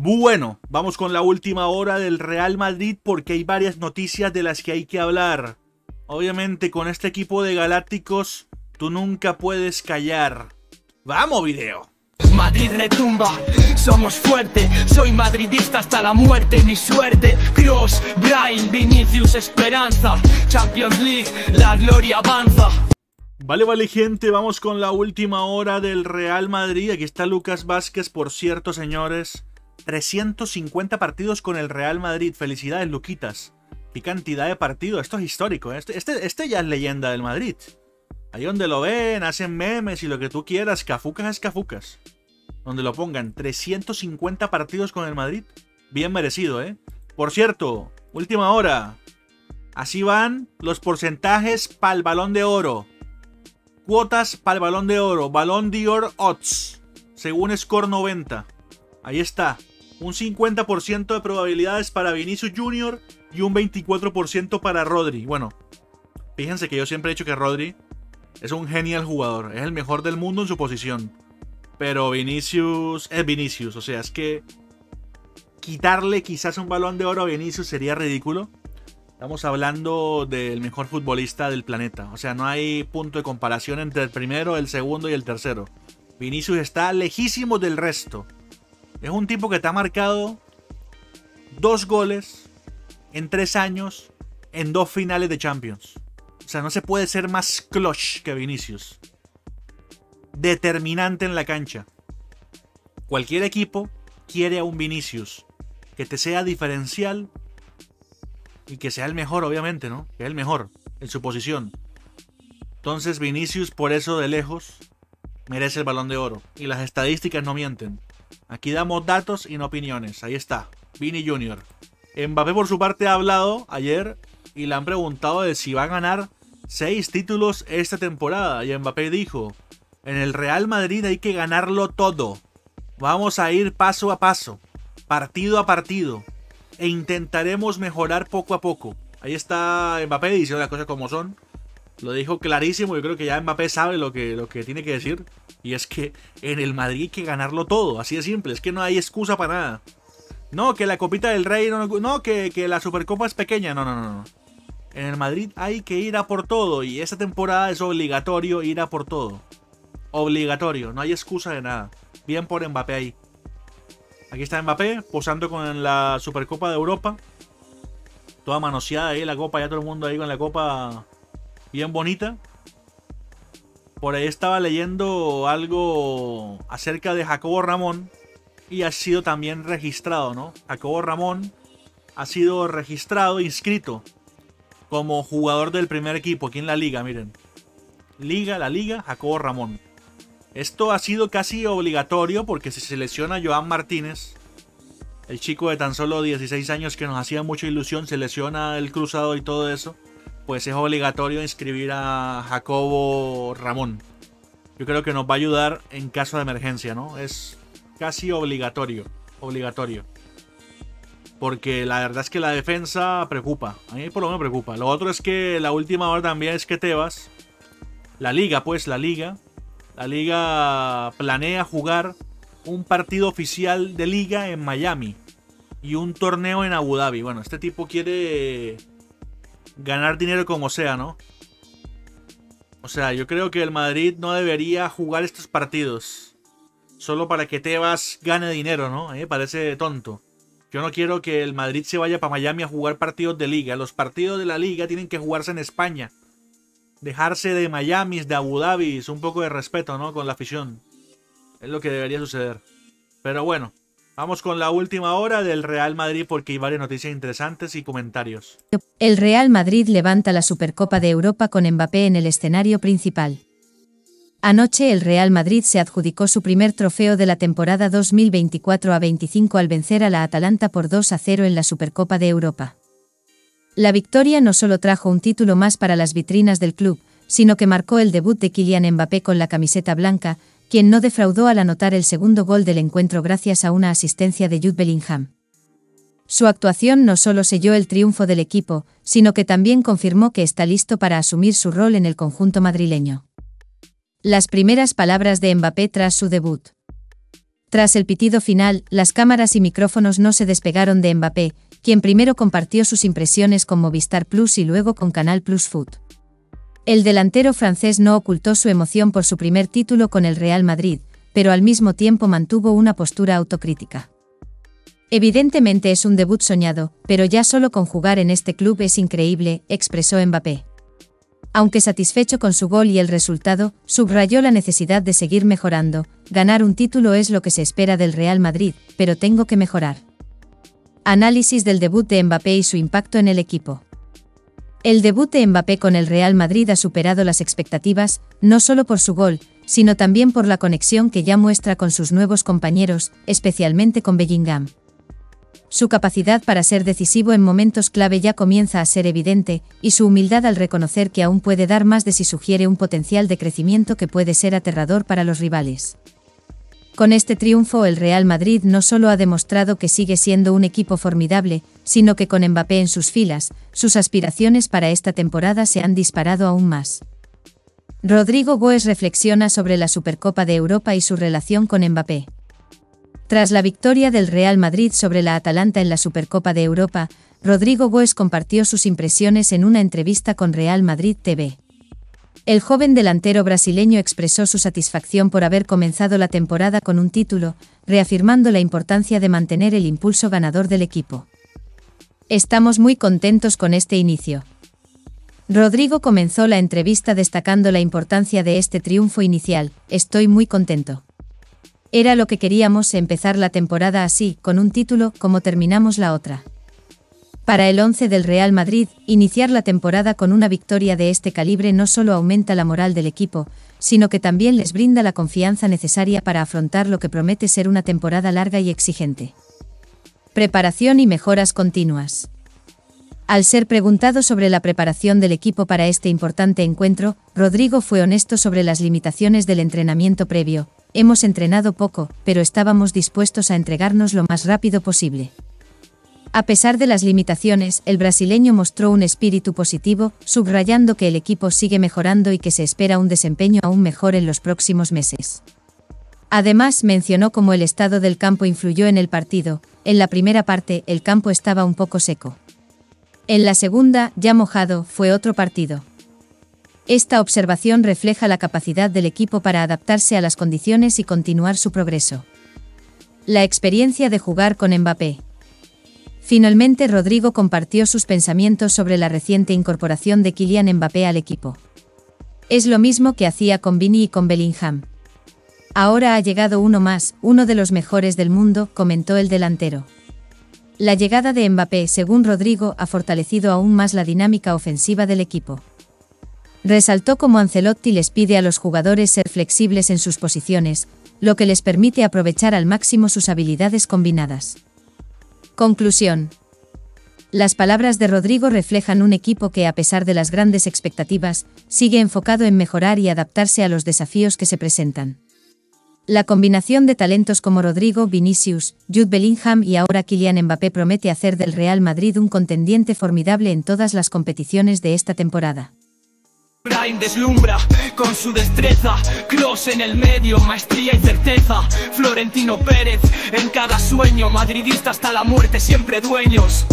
Bueno, vamos con la última hora del Real Madrid porque hay varias noticias de las que hay que hablar. Obviamente con este equipo de galácticos tú nunca puedes callar. ¡Vamos video! Madrid retumba, somos fuerte, soy madridista hasta la muerte, mi suerte, Cross, Brian, Vinicius, Esperanza, Champions League, la gloria avanza. Vale, vale gente, vamos con la última hora del Real Madrid. Aquí está Lucas Vázquez, por cierto, señores. 350 partidos con el Real Madrid. Felicidades, Luquitas. Qué cantidad de partidos. Esto es histórico. ¿eh? Este, este, este, ya es leyenda del Madrid. Ahí donde lo ven, hacen memes y lo que tú quieras. Cafucas es cafucas. Donde lo pongan. 350 partidos con el Madrid. Bien merecido, ¿eh? Por cierto, última hora. Así van los porcentajes para el balón de oro. Cuotas para el balón de oro. Balón de odds. Según Score 90. Ahí está. Un 50% de probabilidades para Vinicius Jr. y un 24% para Rodri. Bueno, fíjense que yo siempre he dicho que Rodri es un genial jugador. Es el mejor del mundo en su posición. Pero Vinicius es Vinicius. O sea, es que quitarle quizás un balón de oro a Vinicius sería ridículo. Estamos hablando del mejor futbolista del planeta. O sea, no hay punto de comparación entre el primero, el segundo y el tercero. Vinicius está lejísimo del resto. Es un tipo que te ha marcado dos goles en tres años en dos finales de Champions. O sea, no se puede ser más clutch que Vinicius. Determinante en la cancha. Cualquier equipo quiere a un Vinicius que te sea diferencial y que sea el mejor, obviamente, ¿no? Que es el mejor en su posición. Entonces Vinicius, por eso de lejos, merece el balón de oro. Y las estadísticas no mienten. Aquí damos datos y no opiniones. Ahí está. Vini Jr. Mbappé por su parte ha hablado ayer y le han preguntado de si va a ganar 6 títulos esta temporada. Y Mbappé dijo, en el Real Madrid hay que ganarlo todo. Vamos a ir paso a paso, partido a partido. E intentaremos mejorar poco a poco. Ahí está Mbappé diciendo las cosas como son. Lo dijo clarísimo. Yo creo que ya Mbappé sabe lo que, lo que tiene que decir. Y es que en el Madrid hay que ganarlo todo. Así de simple. Es que no hay excusa para nada. No, que la copita del rey. No, no que, que la supercopa es pequeña. No, no, no, no. En el Madrid hay que ir a por todo. Y esta temporada es obligatorio ir a por todo. Obligatorio. No hay excusa de nada. Bien por Mbappé ahí. Aquí está Mbappé posando con la Supercopa de Europa. Toda manoseada ahí la copa. Ya todo el mundo ahí con la copa bien bonita. Por ahí estaba leyendo algo acerca de Jacobo Ramón y ha sido también registrado, ¿no? Jacobo Ramón ha sido registrado, inscrito como jugador del primer equipo aquí en la liga, miren. Liga, la liga, Jacobo Ramón. Esto ha sido casi obligatorio porque se selecciona Joan Martínez, el chico de tan solo 16 años que nos hacía mucha ilusión, se lesiona el cruzado y todo eso pues es obligatorio inscribir a Jacobo Ramón. Yo creo que nos va a ayudar en caso de emergencia, ¿no? Es casi obligatorio, obligatorio. Porque la verdad es que la defensa preocupa. A mí por lo menos preocupa. Lo otro es que la última hora también es que Tebas, la liga, pues la liga, la liga planea jugar un partido oficial de liga en Miami y un torneo en Abu Dhabi. Bueno, este tipo quiere ganar dinero como sea, ¿no? O sea, yo creo que el Madrid no debería jugar estos partidos solo para que Tebas gane dinero, ¿no? Me parece tonto. Yo no quiero que el Madrid se vaya para Miami a jugar partidos de liga. Los partidos de la liga tienen que jugarse en España. Dejarse de Miami, de Abu Dhabi, un poco de respeto, ¿no? Con la afición. Es lo que debería suceder. Pero bueno, Vamos con la última hora del Real Madrid porque hay varias noticias interesantes y comentarios. El Real Madrid levanta la Supercopa de Europa con Mbappé en el escenario principal. Anoche el Real Madrid se adjudicó su primer trofeo de la temporada 2024 a 25 al vencer a la Atalanta por 2 a 0 en la Supercopa de Europa. La victoria no solo trajo un título más para las vitrinas del club, sino que marcó el debut de Kylian Mbappé con la camiseta blanca, quien no defraudó al anotar el segundo gol del encuentro gracias a una asistencia de Jude Bellingham. Su actuación no solo selló el triunfo del equipo, sino que también confirmó que está listo para asumir su rol en el conjunto madrileño. Las primeras palabras de Mbappé tras su debut. Tras el pitido final, las cámaras y micrófonos no se despegaron de Mbappé, quien primero compartió sus impresiones con Movistar Plus y luego con Canal Plus Food. El delantero francés no ocultó su emoción por su primer título con el Real Madrid, pero al mismo tiempo mantuvo una postura autocrítica. Evidentemente es un debut soñado, pero ya solo con jugar en este club es increíble, expresó Mbappé. Aunque satisfecho con su gol y el resultado, subrayó la necesidad de seguir mejorando, ganar un título es lo que se espera del Real Madrid, pero tengo que mejorar. Análisis del debut de Mbappé y su impacto en el equipo. El debut de Mbappé con el Real Madrid ha superado las expectativas, no solo por su gol, sino también por la conexión que ya muestra con sus nuevos compañeros, especialmente con Bellingham. Su capacidad para ser decisivo en momentos clave ya comienza a ser evidente, y su humildad al reconocer que aún puede dar más de sí sugiere un potencial de crecimiento que puede ser aterrador para los rivales. Con este triunfo el Real Madrid no solo ha demostrado que sigue siendo un equipo formidable, sino que con Mbappé en sus filas, sus aspiraciones para esta temporada se han disparado aún más. Rodrigo Goes reflexiona sobre la Supercopa de Europa y su relación con Mbappé. Tras la victoria del Real Madrid sobre la Atalanta en la Supercopa de Europa, Rodrigo Goes compartió sus impresiones en una entrevista con Real Madrid TV. El joven delantero brasileño expresó su satisfacción por haber comenzado la temporada con un título, reafirmando la importancia de mantener el impulso ganador del equipo. Estamos muy contentos con este inicio. Rodrigo comenzó la entrevista destacando la importancia de este triunfo inicial, estoy muy contento. Era lo que queríamos empezar la temporada así, con un título, como terminamos la otra. Para el 11 del Real Madrid, iniciar la temporada con una victoria de este calibre no solo aumenta la moral del equipo, sino que también les brinda la confianza necesaria para afrontar lo que promete ser una temporada larga y exigente. Preparación y mejoras continuas. Al ser preguntado sobre la preparación del equipo para este importante encuentro, Rodrigo fue honesto sobre las limitaciones del entrenamiento previo, Hemos entrenado poco, pero estábamos dispuestos a entregarnos lo más rápido posible. A pesar de las limitaciones, el brasileño mostró un espíritu positivo, subrayando que el equipo sigue mejorando y que se espera un desempeño aún mejor en los próximos meses. Además, mencionó cómo el estado del campo influyó en el partido. En la primera parte, el campo estaba un poco seco. En la segunda, ya mojado, fue otro partido. Esta observación refleja la capacidad del equipo para adaptarse a las condiciones y continuar su progreso. La experiencia de jugar con Mbappé. Finalmente Rodrigo compartió sus pensamientos sobre la reciente incorporación de Kylian Mbappé al equipo. Es lo mismo que hacía con Vini y con Bellingham. Ahora ha llegado uno más, uno de los mejores del mundo, comentó el delantero. La llegada de Mbappé, según Rodrigo, ha fortalecido aún más la dinámica ofensiva del equipo. Resaltó cómo Ancelotti les pide a los jugadores ser flexibles en sus posiciones, lo que les permite aprovechar al máximo sus habilidades combinadas. Conclusión. Las palabras de Rodrigo reflejan un equipo que, a pesar de las grandes expectativas, sigue enfocado en mejorar y adaptarse a los desafíos que se presentan. La combinación de talentos como Rodrigo, Vinicius, Jude Bellingham y ahora Kylian Mbappé promete hacer del Real Madrid un contendiente formidable en todas las competiciones de esta temporada. Prime deslumbra con su destreza, Cross en el medio, maestría y certeza, Florentino Pérez en cada sueño, madridista hasta la muerte, siempre dueños.